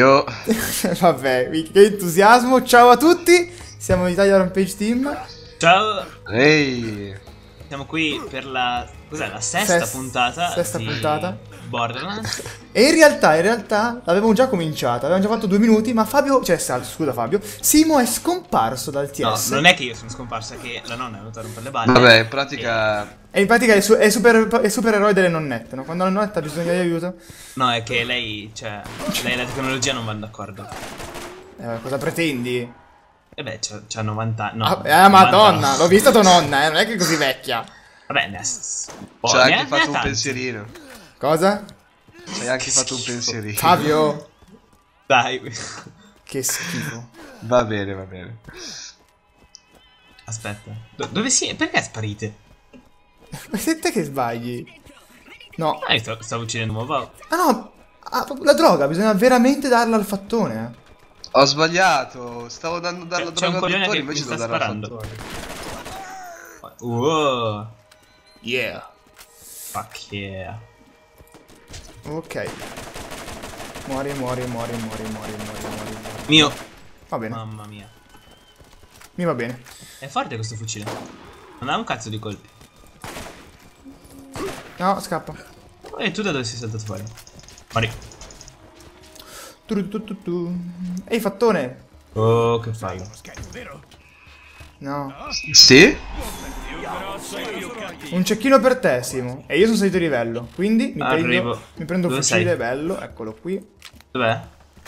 Io... Vabbè, che entusiasmo. Ciao a tutti, siamo Italia Rampage Team. Ciao, Ehi... siamo qui per la, cos'è, la sesta Sest- puntata sesta di puntata. Borderlands. E in realtà, in realtà, l'avevamo già cominciata, avevamo già fatto due minuti, ma Fabio, cioè, sal- scusa Fabio, Simo è scomparso dal No, TS. non è che io sono scomparsa, è che la nonna è venuta a rompere le balle. Vabbè, in pratica... E in pratica è, su- è super, è supereroe delle nonnette, no? Quando la nonnetta ha bisogno di aiuto, No, è che lei, cioè, lei e la tecnologia non vanno d'accordo. eh, cosa pretendi? E beh, c'ha, c'ha 90 anni. No, ah, eh, 90. madonna, l'ho vista tua nonna, eh, non è che è così vecchia. Vabbè, ne ha, oh, ne anche fatto un tanti. pensierino. Cosa? Hai anche fatto un pensierino. Fabio? Dai, Che schifo. Va bene, va bene. aspetta. Do- dove si Perché sparite? Ma sei te che sbagli? No. Ah, sto- stavo uccidendo un uovo. Ah no, ah, la droga bisogna veramente darla al fattone. eh. Ho sbagliato. Stavo dando dalla C'è un droga al che mi invece sta devo darla al sparando. fattore. Wow. Yeah. Fuck yeah. Ok. Muori, muori, muori, muori, muori, muori, muori. muori. Mio. Va bene, Mamma mia. mi va bene. È forte questo fucile. Non ha un cazzo di colpi. No, scappa. E tu da dove sei saltato fuori? Mari. Tu, tu, tu, tu. Ehi, fattone. Oh, che fallo. No. Sì? Un cecchino per te, Simo. E io sono salito di livello. Quindi mi prendo, Arrivo. mi prendo un fucile sei? bello. Eccolo qui. Dov'è?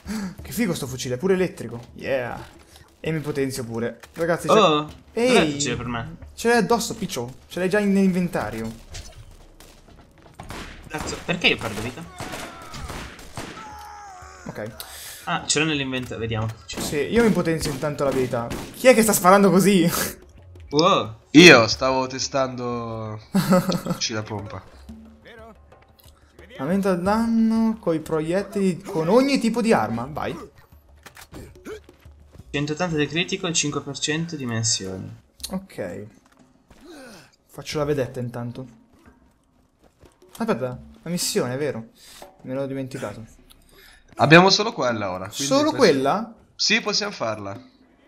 Che figo sto fucile, pure elettrico. Yeah. E mi potenzio pure. Ragazzi, c'è... Oh, Ehi. dov'è il fucile per me? Ce l'hai addosso, piccio. Ce l'hai già in inventario. Cazzo, perché io perdo vita? Ok. Ah, ce l'ho nell'inventario. Vediamo. Sì, io mi potenzio intanto l'abilità. Chi è che sta sparando così? Wow. Io stavo testando... Ci la pompa. Aumenta il danno coi proiettili con ogni tipo di arma. Vai. 180 di critico e 5% dimensioni. Ok. Faccio la vedetta intanto. Aspetta, la missione, è vero. Me l'ho dimenticato. Abbiamo solo quella ora. Solo questo- quella? Sì, possiamo farla.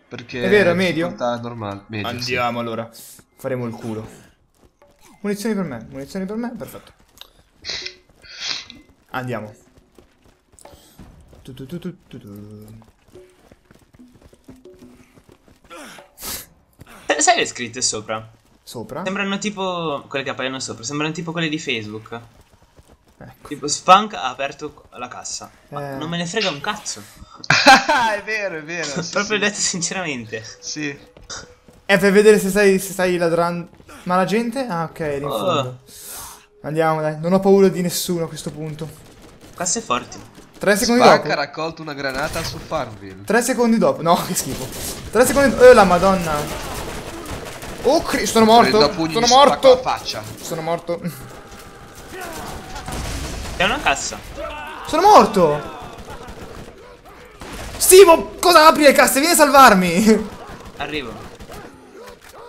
Perché... È vero, è medio? normale. Medio, sì. Andiamo allora. Faremo il culo. Munizioni per me, munizioni per me, perfetto. Andiamo. Tu tu tu tu tu tu. Eh, Sai le scritte sopra? Sopra. Sembrano tipo quelle che appaiono sopra, sembrano tipo quelle di Facebook. Ecco. Tipo Spunk ha aperto la cassa. Ma Eh. non me ne frega un cazzo. Ah, è vero, è vero. sì, Proprio sì. detto sinceramente. Sì. È per vedere se stai, se stai ladrando. Ma la gente? Ah, ok, in Oh. fondo. Andiamo, dai. Non ho paura di nessuno a questo punto. Casse forti. Tre secondi ha dopo. raccolto una granata su Farmville. Tre secondi dopo. No, che schifo. Tre secondi dopo. Oh, la madonna. Oh, Cristo, sono morto. Sono morto. faccia. Sono morto. C'è una cassa. Sono morto. Simo, cosa apri le casse? Vieni a salvarmi. Arrivo.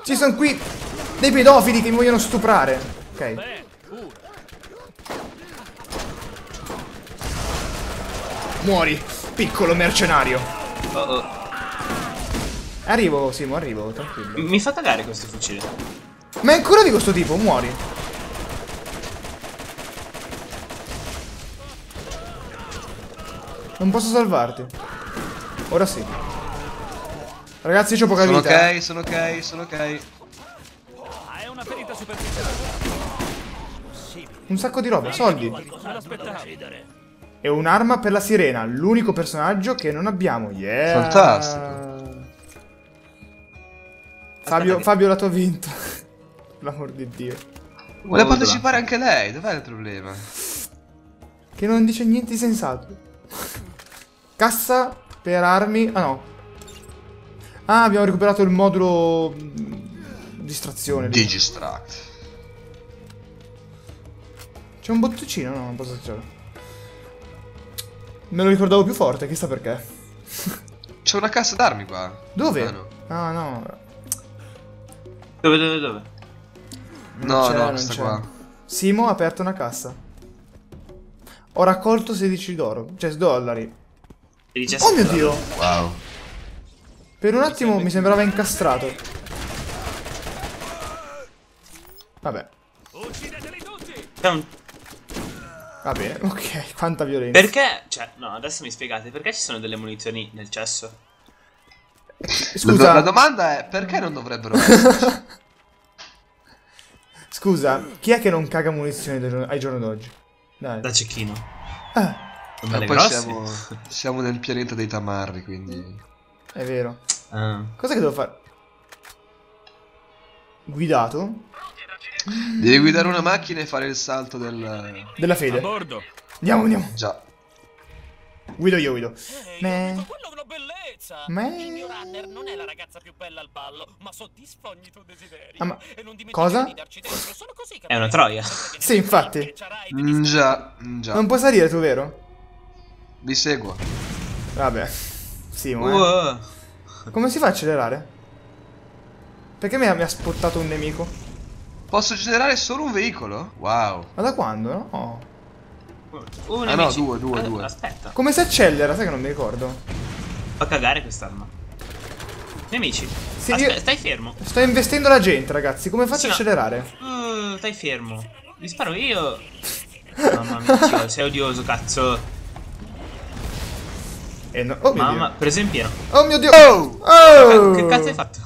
Ci sono qui dei pedofili che mi vogliono stuprare. Ok. Muori, piccolo mercenario. Oh oh. Arrivo, Simo, arrivo, tranquillo. Mi fa cagare questo fucile. Ma è ancora di questo tipo, muori. Non posso salvarti. Ora sì. Ragazzi, c'ho poca Sono vita. ok, sono ok, sono ok. Un sacco di roba, soldi. E un'arma per la sirena, l'unico personaggio che non abbiamo. Yeah. Fantastico. Fabio, Fabio la tua vinta. L'amor di Dio. Vuole partecipare anche lei, dov'è il problema? Che non dice niente di sensato. Cassa per armi. Ah no. Ah, abbiamo recuperato il modulo. mm, Distrazione. Digistract. C'è un botticino? No, non posso accedere. Me lo ricordavo più forte, chissà perché. C'è una cassa d'armi qua. Dove? Ah, no. Ah, no. Dove, dove, dove? Non No, no, non questa c'è. qua. Simo ha aperto una cassa. Ho raccolto 16 d'oro. Cioè, dollari. Oh mio dio! Wow. Per un attimo mi sembrava incastrato. Vabbè, C'è un- va bene. Ok, quanta violenza. Perché? Cioè, no, adesso mi spiegate, perché ci sono delle munizioni nel cesso? Scusa, la domanda è perché non dovrebbero scusa, chi è che non caga munizioni ai giorni d'oggi? Dai. Da cecchino. Ah, Ma poi siamo, siamo nel pianeta dei tamarri, quindi... è vero. Ah. Cosa che devo fare? Guidato? Devi guidare una macchina e fare il salto del... Della A fede. bordo. Andiamo, andiamo. Già. Guido io, guido. Ehi, Me. ho detto, quello è una bellezza! Me. Il mio runner non è la ragazza più bella al ballo, ma soddisfa ogni tuo desiderio. Ah, ma- E non dimenticare cosa? di darci dentro, così È una troia. Sì, infatti. di Mm, già, mm, già. Non puoi salire tu, vero? Vi seguo. Vabbè. Simo, eh. Wow. Come si fa a accelerare? Perché mi ha, mi ha spottato un nemico? Posso generare solo un veicolo? Wow. Ma da quando? No. Uh, Ah, no, due, due, Ah, due. Aspetta, Come si accelera? Sai che non mi ricordo. fa cagare quest'arma. Nemici. Sì, Aspetta, io- stai fermo. Sto investendo la gente, ragazzi. Come faccio Sì, a no. accelerare? Uh, stai fermo. Vi sparo io. Mamma mia, sei odioso, cazzo. Eh, no. Oh mio Mamma, dio. preso in pieno. Oh mio dio. Oh! Ah, Che cazzo hai fatto?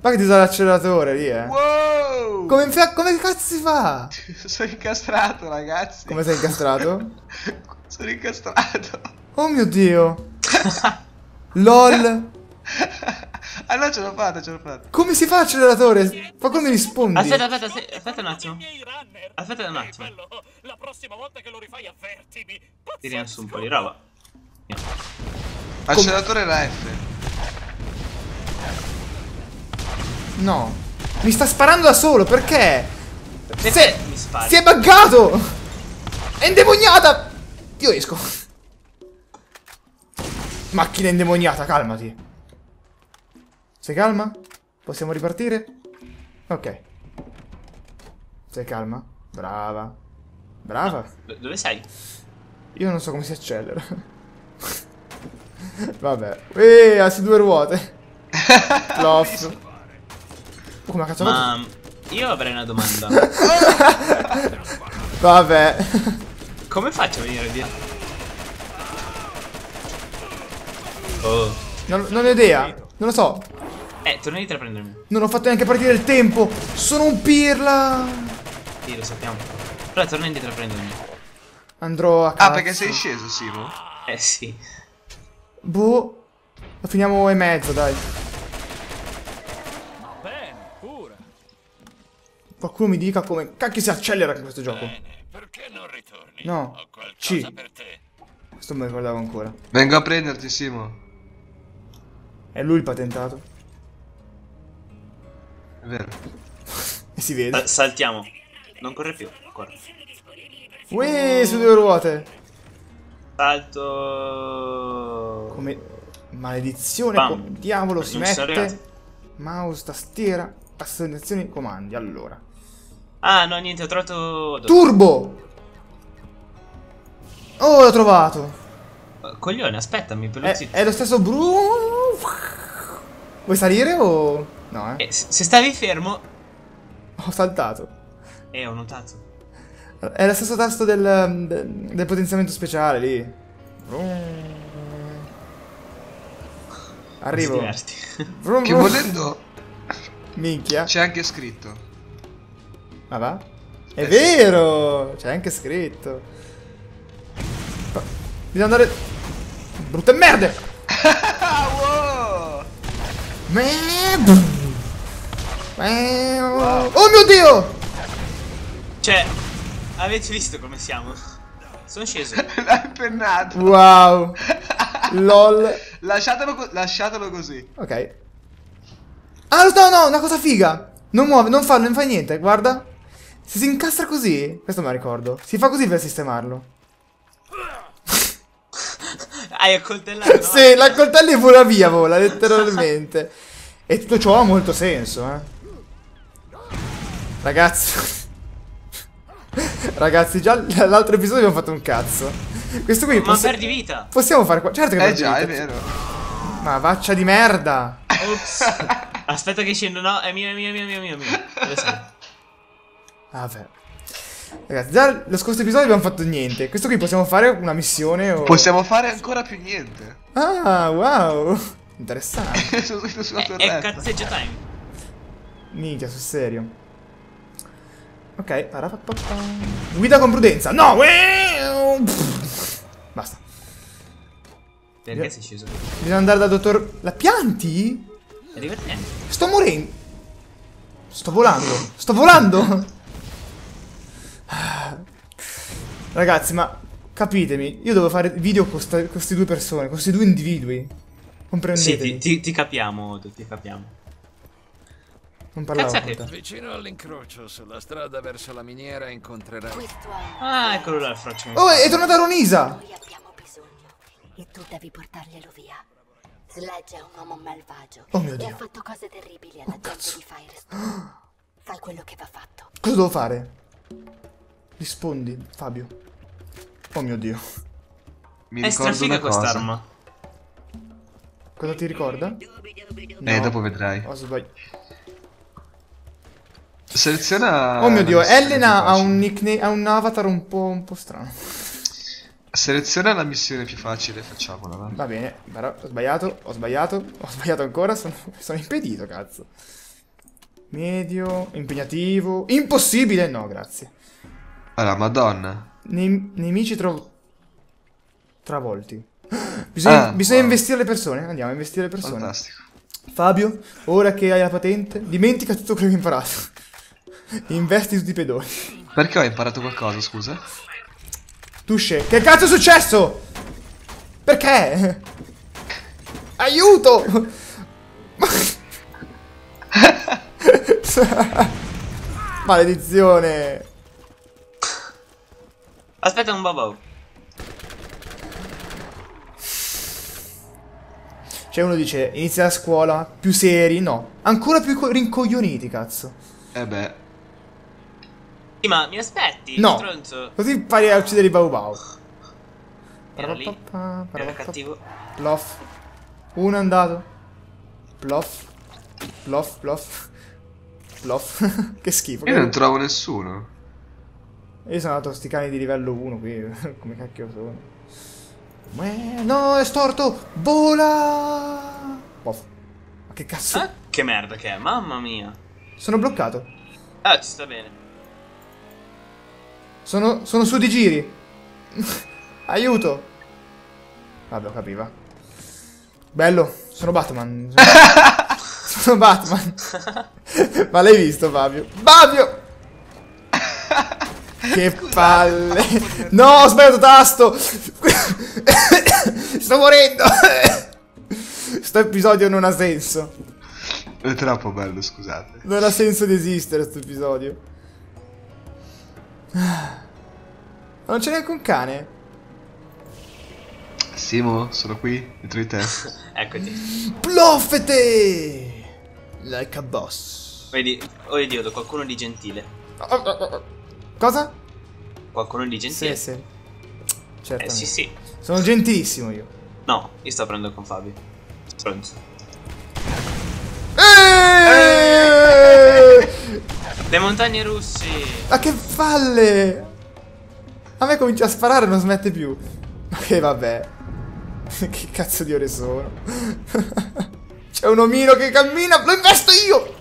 Ma che ti sa l'acceleratore lì, eh? Wow! Come, come cazzo si fa? Sono incastrato, ragazzi. Come sei incastrato? Sono incastrato. Oh mio dio. LOL. ah no, ce l'ho fatta, ce l'ho fatta. Come si fa l'acceleratore? Ma come rispondi? Aspetta, aspetta, aspetta, aspetta un attimo. Aspetta un attimo. la prossima volta che lo rifai avvertimi. Tiriamo su un po' di roba. Acceleratore era F. No. Mi sta sparando da solo, perché? Perché mi spari? Si è buggato! È indemoniata! Io esco. Macchina indemoniata, calmati. Sei calma? Possiamo ripartire? Ok. Sei calma? Brava. Brava. Do- Dove sei? Io non so come si accelera. Vabbè. Eeeh, ha su due ruote. Plof. Oh, come ha cazzo fatto? Ma io avrei una domanda. Vabbè. Come faccio a venire via? Oh. Non, non ho idea. Non lo so. Eh, torna indietro a prendermi. Non ho fatto neanche partire il tempo. Sono un pirla. Sì, lo sappiamo. Però torna indietro a prendermi. Andrò a casa. Ah, perché sei sceso, Simo? Eh sì. Boh. Lo finiamo e mezzo, dai. Bene, pure. Qualcuno mi dica come cacchio si accelera con questo gioco. Bene, perché non ritorni? No. C. per te. Questo me lo ricordavo ancora. Vengo a prenderti, Simo. È lui il patentato. È vero. E si vede. Saltiamo. Non corre più. Corre. Uè, su due ruote. Salto. Come maledizione. Bam. Come diavolo si Non sono mette. arrivato. Mouse, tastiera, assegnazioni, comandi. Allora. Ah, no, niente, ho trovato. Turbo! Oh, l'ho trovato. Eh, Coglione, aspettami, È, Peluzzi. è lo stesso bru. Vuoi salire o. No, eh. Eh, se se stavi fermo. Ho saltato. Eh, ho notato. È lo stesso tasto del, del, del potenziamento speciale lì. Arrivo. Vrum, Che volendo Minchia. c'è anche scritto. Ma va? È Eh, sì. vero! C'è anche scritto. Bisogna andare. Brutte merde! Ah, wow! Oh mio dio! Cioè, avete visto come siamo? Sono sceso. L'ha impennato. Wow! LOL. Lasciatelo, co- lasciatelo così. Ok. Ah, no, no, una cosa figa. Non muove, non fa, non fa niente, guarda. Se si incastra così, questo me la ricordo. Si fa così per sistemarlo. Hai accoltellato? no? sì, la coltelli vola via, vola, letteralmente. e tutto ciò ha molto senso, eh. Ragazzi. Ragazzi, già l'altro episodio abbiamo fatto un cazzo. Questo qui Ma perdi vita. possiamo fare qua. Certo che Eh già, è vita. vero. Ma faccia di merda. Ops. Aspetta che scendo, no, è mio, è mio, è mio, è mio, è mio, è. Dove sei? Vabbè. Ragazzi, già lo scorso episodio abbiamo fatto niente. Questo qui possiamo fare una missione o... Possiamo fare ancora più niente. Ah, wow. Interessante. Sono subito sulla È, è torretta. cazzeggio time. Minchia, sul serio. Ok. Guida con prudenza. No! uè! Basta. Perché sei sceso? Bisogna andare dal dottor... La pianti? Sto morendo. Sto volando. Sto volando. Ragazzi, ma capitemi. Io devo fare video con queste due persone, con questi due individui. Sì, Comprendetemi. ti, ti, ti capiamo, ti capiamo. Non parlavo Cazzo con te. Vicino all'incrocio, sulla strada verso la miniera, incontrerai. Questo è Ah, eccolo là il froccio. Oh, è tornata Ronisa! noi abbiamo bisogno e tu devi portarglielo via. Sledge è un uomo malvagio Oh mio e Dio. ha fatto cose terribili alla Oh, gente cazzo. di Firestone. Fai quello che va fatto. Cosa devo fare? Rispondi, Fabio. Oh mio Dio. Mi È ricordo strafiga una cosa. quest'arma. Cosa ti ricorda? Eh, dopo vedrai. Ho sbagliato. Seleziona... Oh mio Dio, Elena ha un nickname, ha un avatar un po', un po' strano. Seleziona la missione più facile facciamola, va. Va bene, però ho sbagliato, ho sbagliato, ho sbagliato ancora, sono, sono impedito, cazzo. Medio, impegnativo, impossibile, no, grazie. Allora, madonna. Nem- nemici tro- travolti. Bisogna, Ah, bisogna wow. investire le persone, andiamo a investire le persone. Fantastico. Fabio, ora che hai la patente, dimentica tutto quello che hai imparato. Investi tutti i pedoni. Perché ho imparato qualcosa, scusa? Tusce, che cazzo è successo? Perché? Aiuto! Maledizione! Aspetta un babò. Cioè uno dice, inizia la scuola, più seri, no. Ancora più co- rincoglioniti, cazzo. Eh beh. Sì, ma mi aspetti? No. Stronzo. Così impari a uccidere i bau bau. Era lì. Era cattivo. Plof. Uno è andato. Plof. Plof, plof. Plof. che schifo. Io che- non trovo nessuno. Io sono andato a sti cani di livello 1 qui. Come cacchio sono? Uè, no, è storto! Vola! Plof. Ma che cazzo? Ah, che merda che è, mamma mia. Sono bloccato. Ah, ci sta bene. Sono, sono su di giri. Aiuto. Vabbè, capiva. Bello, sono Batman. Sono Batman. Ma l'hai visto, Fabio? Fabio! Che palle. No, ho sbagliato tasto. Sto morendo. Sto episodio non ha senso. È troppo bello, scusate. Non ha senso di esistere sto episodio. Ma non c'è neanche un cane. Simo, sono qui, dietro di te. Eccoti. Bluffete! Like a boss. Vedi, oh Dio, qualcuno di gentile. Cosa? Qualcuno di gentile. Sì, sì. Eh Certo. sì, sì. Sono gentilissimo io. No, io sto prendendo con Fabio. Stronzo. Le montagne russi. Ma che palle! A me comincia a sparare e non smette più. Ma che vabbè. che cazzo di ore sono? C'è un omino che cammina, lo investo io!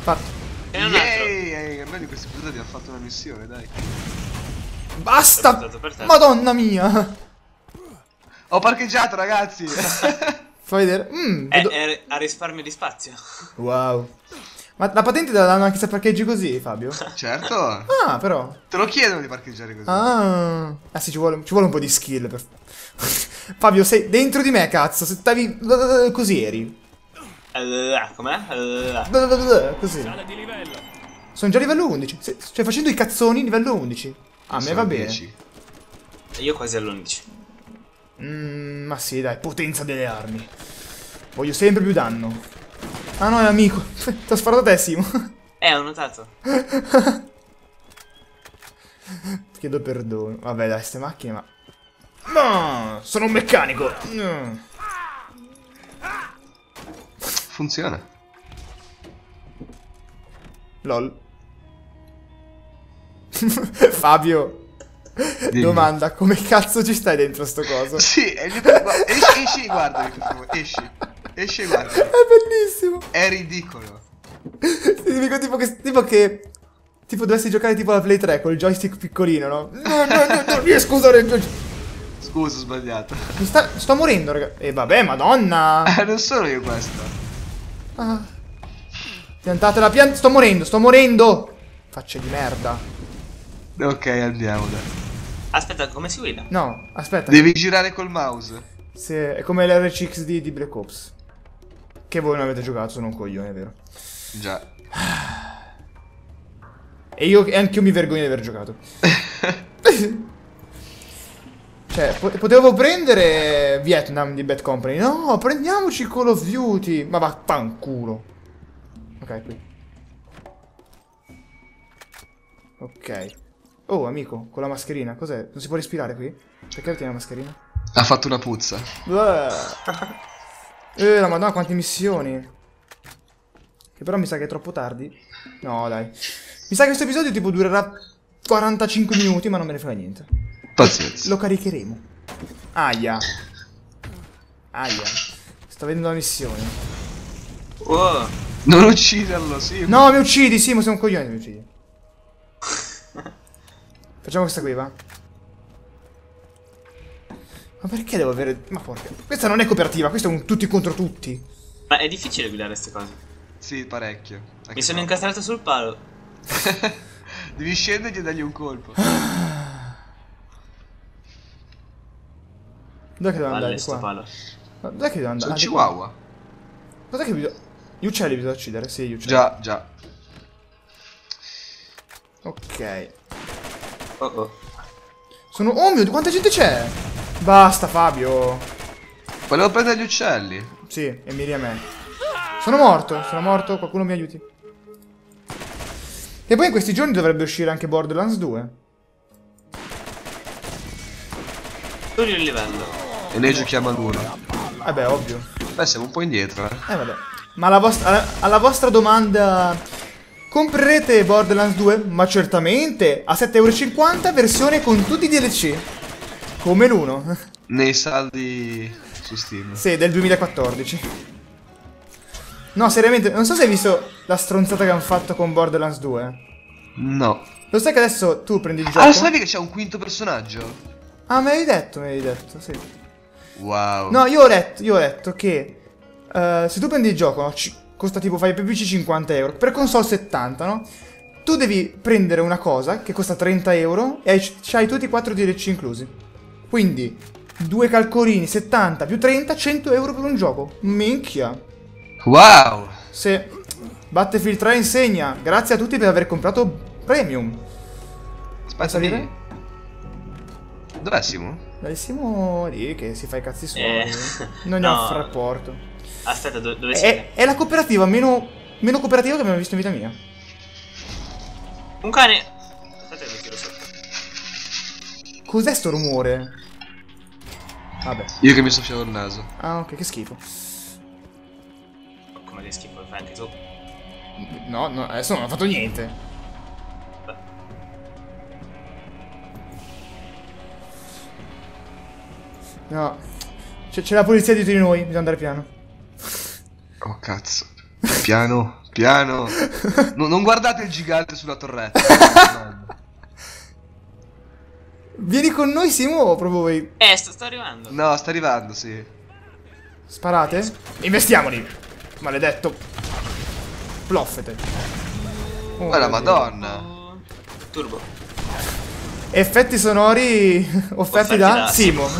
Fatto. E un altro. Yay! A me di questi episodi hanno fatto una missione, dai. Basta! Madonna mia! Ho parcheggiato, ragazzi! Fai vedere. Mm, È, vedo- è a risparmio di spazio. Wow. Ma la patente te la danno anche se parcheggi così, Fabio? certo! Ah, però. Te lo chiedono di parcheggiare così. Ah. Ah sì, ci vuole, ci vuole un po' di skill per... Fabio, sei dentro di me, cazzo. Se stavi... Così eri. Eh, com'è? Eh, Così. Sono già a livello 11. Se- Cioè, facendo i cazzoni, livello 11. Ah, a me va bene. 10. io quasi all'11. Mm, ma sì, dai, potenza delle armi. Voglio sempre più danno. Ah no, è amico. Ti ho sparato te, Simo. Eh, ho notato. Chiedo perdono. Vabbè, dai, ste macchine, ma... No, sono un meccanico. Mm. Funziona. Lol. Fabio, Dimmi. domanda, come cazzo ci stai dentro sto coso? Sì, guarda, esci, esci favore, esci. Esci e guardami. È bellissimo. È ridicolo. Ti dico tipo che, tipo che... Tipo dovessi giocare tipo alla Play 3 col joystick piccolino, no? No, no, no, non riesco a usare il joystick. Scusa, ho sbagliato. Mi sta, sto morendo, raga. E vabbè, madonna. Eh, non sono io questo. Ah. Piantate la pianta. Sto morendo, sto morendo. Facce di merda. Ok, andiamo, dai. Aspetta, come si guida? No, aspetta. Devi girare col mouse. Sì, è come l'RCXD di Black Ops. Che voi non avete giocato, sono un coglione, vero. Già. E io e anch'io mi vergogno di aver giocato. cioè, po- potevo prendere Vietnam di Bad Company. No, prendiamoci Call of Duty. Ma vaffanculo. Ok, qui. Ok. Oh, amico, con la mascherina, cos'è? Non si può respirare qui? Perché tiene la mascherina? Ha fatto una puzza. Eh, la madonna, quante missioni. Che però mi sa che è troppo tardi. No, dai. Mi sa che questo episodio tipo durerà 45 minuti, ma non me ne frega niente. Pazienza. Lo caricheremo. Aia. Aia. Sto vedendo la missione. Oh, Non ucciderlo, sì. No, mi uccidi, Simo, sei un coglione, mi uccidi. Facciamo questa qui, va? Ma perché devo avere... Ma porca... Questa non è cooperativa, questo è un tutti contro tutti. ma è difficile guidare queste cose. Sì, parecchio. Anche Mi sono troppo. incastrato sul palo. Devi scendergli e dargli un colpo. Dov'è che devo andare? Sto qua. palo. Ma Dov'è che devo andare? Sono Ah, chihuahua. Cos'è che bisogna... Gli uccelli bisogna uccidere? Sì, gli uccelli. Già, già. Ok. Oh oh. Sono... Oh mio Dio, quanta gente c'è? Basta, Fabio. Volevo prendere gli uccelli. Sì, e miri a me. Sono morto, sono morto, qualcuno mi aiuti. E poi in questi giorni dovrebbe uscire anche Borderlands 2. Togli il livello. E noi giochiamo all'uno. Vabbè, ovvio. Beh, siamo un po' indietro, eh. Eh vabbè. Ma alla vostra, alla, alla vostra domanda... Comprerete Borderlands 2? Ma certamente! A 7,50€ versione con tutti i DLC. Come l'uno. Nei saldi su Steam. Sì, del 2014. No, seriamente, non so se hai visto la stronzata che hanno fatto con Borderlands 2. No. Lo sai che adesso tu prendi il gioco? Ah, lo sapevi che c'è un quinto personaggio? Ah, me l'hai detto, me l'hai detto, sì. Wow. No, io ho letto, io ho letto che eh, se tu prendi il gioco, no, costa tipo, fai per PC 50 euro, per console 70, no? Tu devi prendere una cosa che costa 30 euro e hai, c'hai tutti i 4 DLC inclusi. Quindi, due calcolini, 70 più 30, 100 euro per un gioco. Minchia. Wow. Se Battlefield 3 insegna, grazie a tutti per aver comprato Premium. Aspetta salire? lì. Dov'è Simo? Bellissimo lì che si fa i cazzi suoi. Eh, Non ne no. ho rapporto. Aspetta, do- dove siete? È, è la cooperativa meno, meno cooperativa che abbiamo visto in vita mia. Un cane. Cos'è sto rumore? Vabbè. Io che mi soffiavo il naso. Ah, ok, che schifo. Come che schifo, fai anche tu. No, no, adesso non ho fatto niente. No. C'è, c'è la polizia dietro di noi, bisogna andare piano. Oh cazzo. Piano, piano. No, non guardate il gigante sulla torretta. Vieni con noi, Simo, o proprio voi Eh, sto, sto arrivando. No, sta arrivando, sì. sparate? Investiamoli! Maledetto. Ploffete. Oh, Ma la madonna. Oh, Turbo. Effetti sonori offerti, Offerti da, da Simo.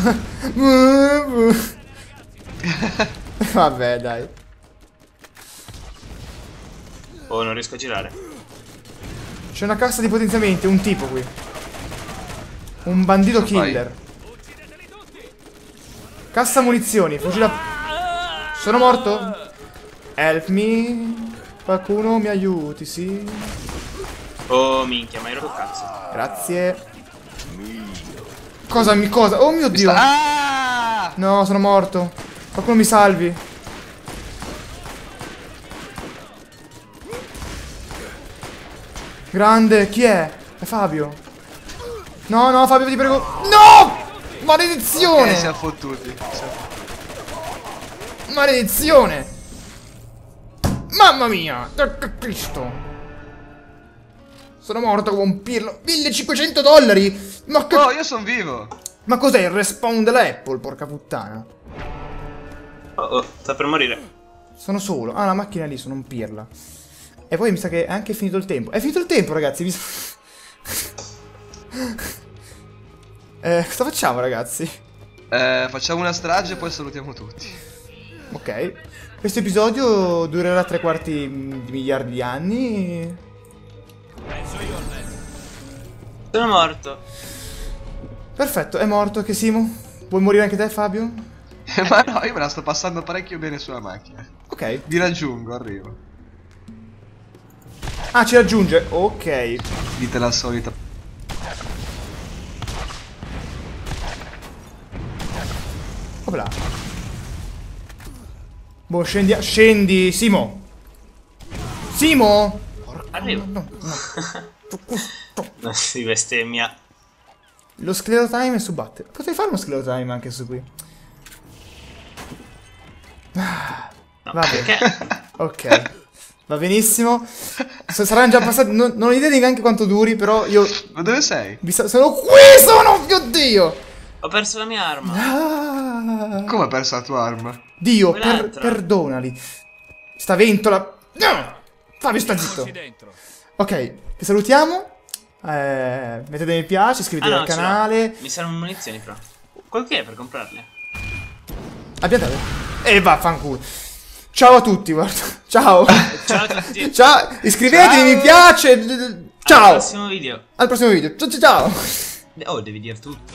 Vabbè, dai. Oh, non riesco a girare. C'è una cassa di potenziamenti, un tipo qui. Un bandito killer. Cassa munizioni, fucile. Sono morto? Help me. Qualcuno mi aiuti, sì. Oh, minchia, ma ero col cazzo. Grazie. Cosa mi cosa? Oh mio Mi dio! sta- Ah! No, sono morto. Qualcuno mi salvi. Grande, chi è? È Fabio. No, no, Fabio, ti prego. No! Maledizione! Eh, siamo fottuti. Maledizione! Mamma mia! Cristo! Sono morto come un pirlo. 1500 dollari! Ma che... Oh, io sono vivo. Ma cos'è il respawn dell'Apple, porca puttana? Oh, oh, sta per morire. Sono solo. Ah, la macchina lì, sono un pirla. E poi mi sa che è anche finito il tempo. È finito il tempo, ragazzi. Mi sa- eh, cosa facciamo, ragazzi? Eh, facciamo una strage e poi salutiamo tutti. Ok. Questo episodio durerà tre quarti di miliardi di anni. Sono morto. Perfetto, è morto che Simo? Vuoi morire anche te, Fabio? Ma no, io me la sto passando parecchio bene sulla macchina. Ok. Vi raggiungo, arrivo. Ah, ci raggiunge. Ok. Dite la solita. Opla. Boh, scendi. Scendi, Simo. Simo! Arrivo. No, no. Non si bestemmia. Lo sclerotime è su batte. Potrei fare uno sclerotime anche su qui. No, Vabbè. perché? Ok. Va benissimo. S- saranno già passati. Non, non ho idea di neanche quanto duri, però io. Ma dove sei? sono qui! Sono! Mio Dio! Ho perso la mia arma. Ah, Come hai perso la tua arma? Dio, per- perdonali. Sta ventola. No! Fabio, sta zitto. Ok, vi salutiamo. Eh, mettete mi piace, Ah, iscrivetevi no, al canale. Mi servono munizioni però. Quel che è per comprarle? Abbiate. E vaffanculo. Ciao a tutti, guarda. Ciao. Ciao a tutti. Ciao. Iscrivetevi, Ciao. mi piace. Al Ciao. prossimo video. Al prossimo video. Ciao ciao ciao. Oh, devi dire tutto.